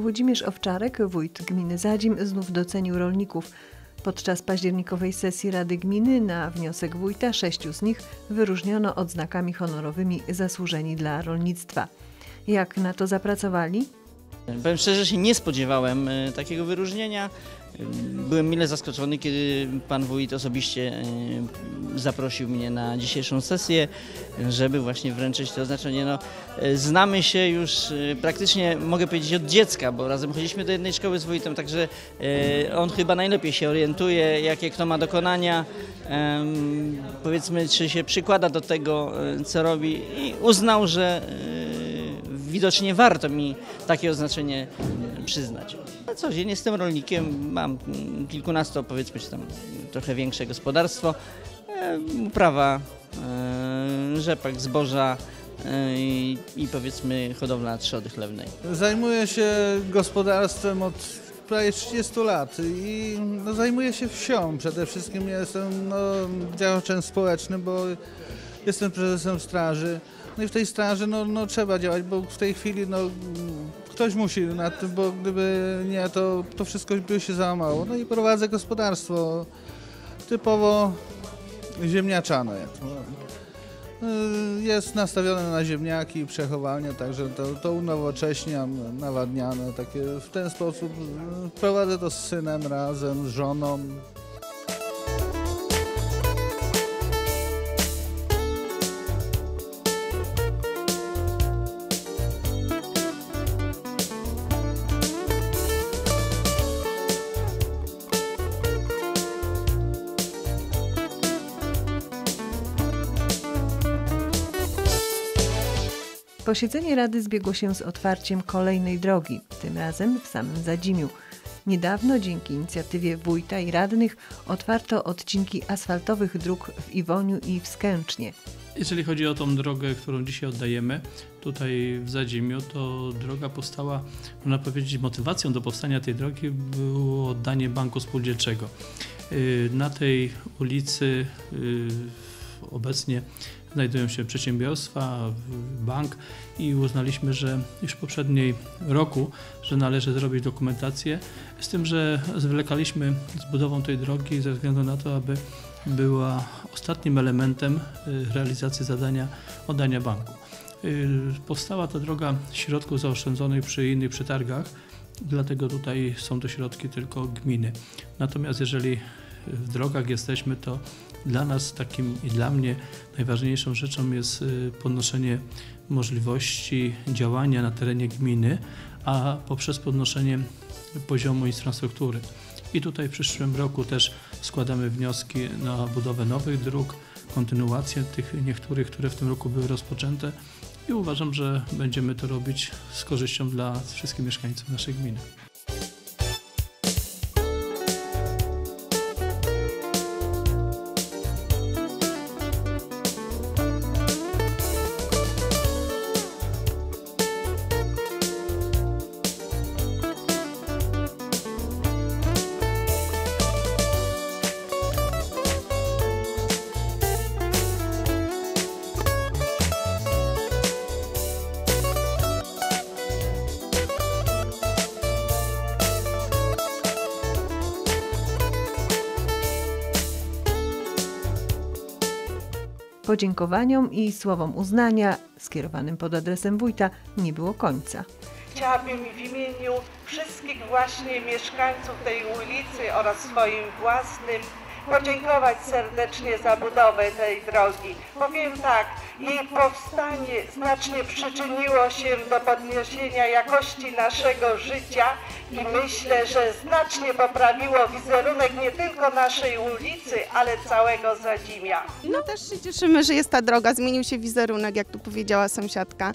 Włodzimierz Owczarek, wójt gminy Zadzim, znów docenił rolników. Podczas październikowej sesji Rady Gminy na wniosek wójta sześciu z nich wyróżniono odznakami honorowymi zasłużeni dla rolnictwa. Jak na to zapracowali? Powiem szczerze, że się nie spodziewałem e, takiego wyróżnienia. Byłem mile zaskoczony, kiedy pan wójt osobiście e, zaprosił mnie na dzisiejszą sesję, żeby właśnie wręczyć to oznaczenie. No, e, znamy się już e, praktycznie, mogę powiedzieć, od dziecka, bo razem chodziliśmy do jednej szkoły z wójtem, także on chyba najlepiej się orientuje, jakie kto ma dokonania, powiedzmy, czy się przykłada do tego, co robi i uznał, że widocznie warto mi takie oznaczenie przyznać. Na co dzień jestem rolnikiem, mam kilkunasto, powiedzmy, czy tam trochę większe gospodarstwo, e, uprawa e, rzepak, zboża e, i, i powiedzmy hodowla trzody chlewnej. Zajmuję się gospodarstwem od prawie 30 lat i no, zajmuję się wsią. Przede wszystkim jestem no, działaczem społecznym, bo jestem prezesem straży. No i w tej straży no, no, trzeba działać, bo w tej chwili no, ktoś musi na tym, bo gdyby nie, to, to wszystko by się załamało. No i prowadzę gospodarstwo typowo ziemniaczane. Y, Jest nastawione na ziemniaki i przechowalnie, także to, to unowocześniam, nawadniane. Takie, w ten sposób y, prowadzę to z synem razem, z żoną. Posiedzenie Rady zbiegło się z otwarciem kolejnej drogi, tym razem w samym Zadzimiu. Niedawno dzięki inicjatywie wójta i radnych otwarto odcinki asfaltowych dróg w Iwoniu i w Skęcznie. Jeżeli chodzi o tą drogę, którą dzisiaj oddajemy tutaj w Zadzimiu, to droga powstała, można powiedzieć, motywacją do powstania tej drogi było oddanie banku spółdzielczego. Yy, Na tej ulicy yy, obecnie znajdują się przedsiębiorstwa, bank i uznaliśmy, że już w poprzedniej roku, że należy zrobić dokumentację, z tym, że zwlekaliśmy z budową tej drogi ze względu na to, aby była ostatnim elementem y, realizacji zadania oddania banku. Y, Powstała ta droga środków zaoszczędzonych przy innych przetargach, dlatego tutaj są to środki tylko gminy. Natomiast jeżeli w drogach jesteśmy, to dla nas takim i dla mnie najważniejszą rzeczą jest y, podnoszenie możliwości działania na terenie gminy, a poprzez podnoszenie poziomu infrastruktury. I tutaj w przyszłym roku też składamy wnioski na budowę nowych dróg, kontynuację tych niektórych, które w tym roku były rozpoczęte i uważam, że będziemy to robić z korzyścią dla wszystkich mieszkańców naszej gminy. Podziękowaniom i słowom uznania skierowanym pod adresem wójta nie było końca. Chciałabym w imieniu wszystkich właśnie mieszkańców tej ulicy oraz swoim własnym podziękować serdecznie za budowę tej drogi. Powiem tak, jej powstanie znacznie przyczyniło się do podniesienia jakości naszego życia i myślę, że znacznie poprawiło wizerunek nie tylko naszej ulicy, ale całego Zadzimia. No też się cieszymy, że jest ta droga, zmienił się wizerunek, jak tu powiedziała sąsiadka.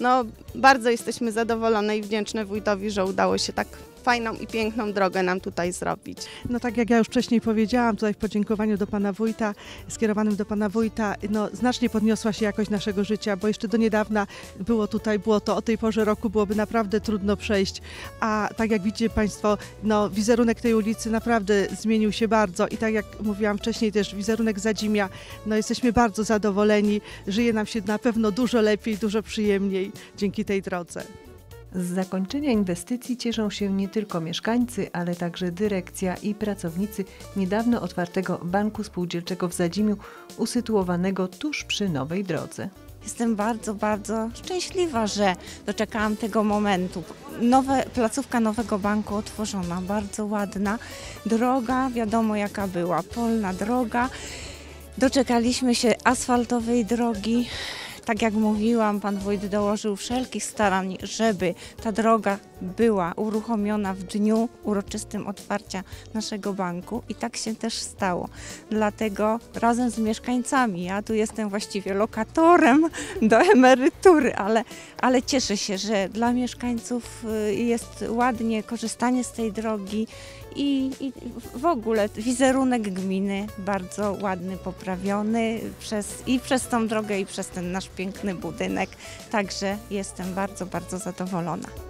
No bardzo jesteśmy zadowolone i wdzięczne wójtowi, że udało się tak fajną i piękną drogę nam tutaj zrobić. No tak jak ja już wcześniej powiedziałam, tutaj w podziękowaniu do pana wójta, skierowanym do pana wójta, no znacznie podniosła się jakość naszego życia, bo jeszcze do niedawna było tutaj, było to o tej porze roku byłoby naprawdę trudno przejść, a tak jak widzicie państwo, no wizerunek tej ulicy naprawdę zmienił się bardzo i tak jak mówiłam wcześniej też wizerunek Zadzimia, no jesteśmy bardzo zadowoleni, żyje nam się na pewno dużo lepiej, dużo przyjemniej dzięki tej drodze. Z zakończenia inwestycji cieszą się nie tylko mieszkańcy, ale także dyrekcja i pracownicy niedawno otwartego Banku Spółdzielczego w Zadzimiu, usytuowanego tuż przy nowej drodze. Jestem bardzo, bardzo szczęśliwa, że doczekałam tego momentu. Nowe, placówka nowego banku otworzona, bardzo ładna. Droga, wiadomo jaka była, polna droga. Doczekaliśmy się asfaltowej drogi. Tak jak mówiłam, pan wójt dołożył wszelkich starań, żeby ta droga była uruchomiona w dniu uroczystym otwarcia naszego banku i tak się też stało. Dlatego razem z mieszkańcami, ja tu jestem właściwie lokatorem do emerytury, ale, ale cieszę się, że dla mieszkańców y, jest ładnie korzystanie z tej drogi i, i w ogóle wizerunek gminy bardzo ładny, poprawiony przez, i przez tą drogę, i przez ten nasz piękny budynek. Także jestem bardzo, bardzo zadowolona.